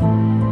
Bye.